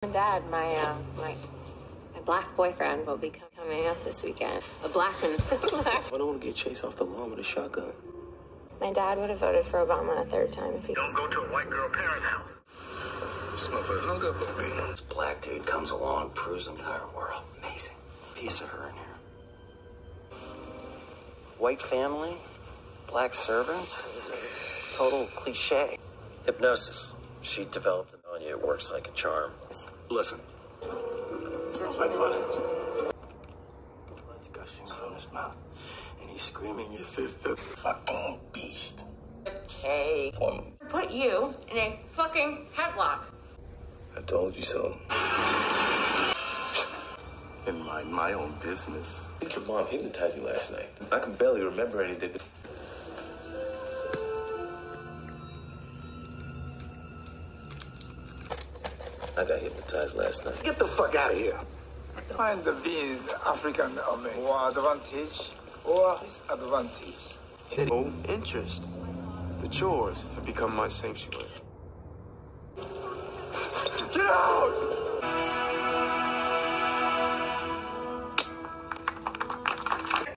Dad, my uh, my my black boyfriend will be coming up this weekend. A black one. I don't want to get chased off the lawn with a shotgun. my dad would have voted for Obama a third time if he. Don't go to a white girl parent house. This motherfucker hung up on me. This black dude comes along, proves the entire world. Amazing. Piece of her in here. White family, black servants. Total cliche. Hypnosis. She developed it you. It works like a charm. Listen. Sounds like fun. Blood's gushing from his mouth, and he's screaming, "Your sister, fucking beast." Okay. Put you in a fucking headlock. I told you so. And mind my own business. I think your mom hypnotized me last night. I can barely remember anything. I got hypnotized last night. Get the fuck out of here. find the being African American more advantage or disadvantage. No interest. The chores have become my sanctuary. Get out!